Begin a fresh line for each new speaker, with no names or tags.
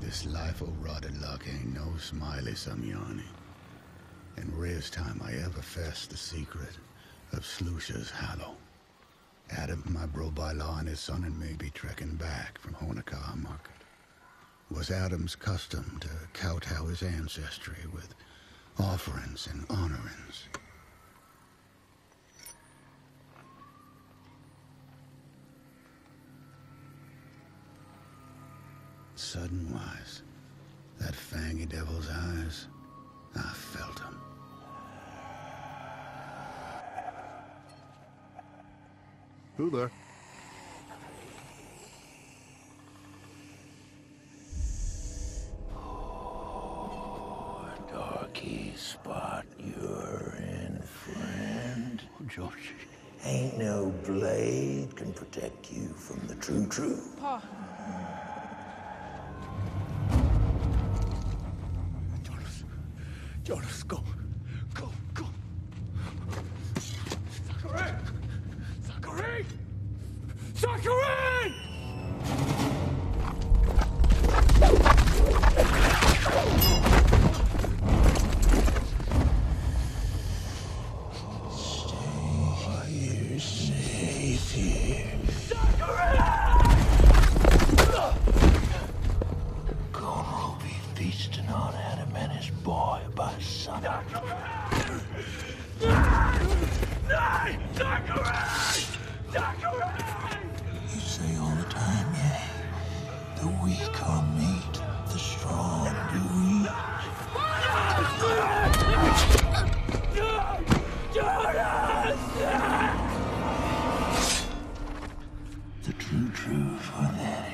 This life of rotted luck ain't no smiley Samyani. And rare's time I ever fessed the secret of Sloosha's Hallow. Adam, my bro by law, and his son and me be trekking back from Honokaa Market. Was Adam's custom to kowtow his ancestry with offerings and honorings. Sudden wise, that fangy devil's eyes, I felt 'em.
Who there?
Oh, darky spot you're in, friend.
Joshi.
Ain't no blade can protect you from the true true.
Pa.
Jonas, go. Go, go.
Zachry! Zachry! Zachry! Feasting on Adam and his boy by sundown. You say all the time, yeah. The weak are meat, the strong do eat. The true truth for them